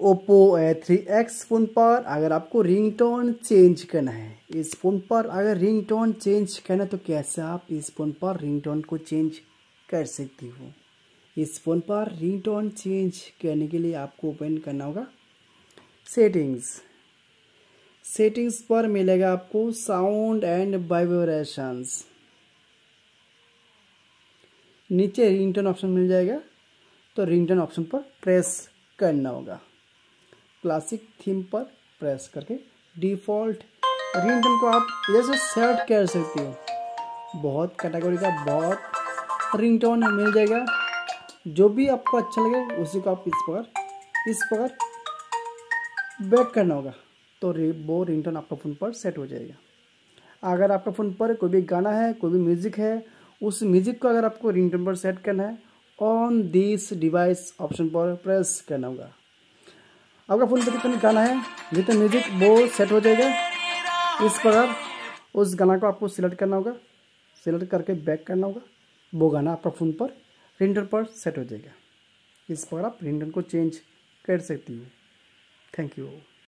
Oppo A three X phone पर अगर आपको रिंगटोन चेंज करना है, इस फ़ोन पर अगर रिंगटोन चेंज करना है तो कैसे आप इस फ़ोन पर रिंगटोन को चेंज कर सकती हो? इस फ़ोन पर रिंगटोन चेंज करने के लिए आपको ओपन करना होगा सेटिंग्स सेटिंग्स पर मिलेगा आपको साउंड एंड वाइब्रेशंस नीचे रिंगटोन ऑप्शन मिल जाएगा तो रिंगटोन ऑप्शन पर प्रेस करना होगा। क्लासिक थीम पर प्रेस करके डिफ़ॉल्ट रिंगटोन को आप जैसे सेट कर सकते हो, बहुत कैटेगरी का बहुत रिंगटोन मिल जाएगा। जो भी आपको अच्छा लगे, उसी को आप इस पर इस पर बैक करना होगा। तो वो रिंगटोन आपका फ़ोन पर सेट हो जाएगा। अगर आपका फ़ोन पर कोई भी गाना है, कोई भी म्यूज़िक है, उस म्यूज़िक को अगर आपको रिंगटोन पर सेट करना है ऑन दिस डिवाइस ऑप्शन पर प्रेस करना होगा। आपका फुल कितने गाना है, जितने म्यूज़िक वो सेट हो जाएगा। इस प्रकार उस गाना को आपको सिलेक्ट करना होगा। सिलेक्ट करके बैक करना होगा। वो गाना आपका फ़ोन पर प्रिंटर पर सेट हो जाएगा। इस प्रकार आप प्रिंटर को चेंज कर सकती हो। Thank you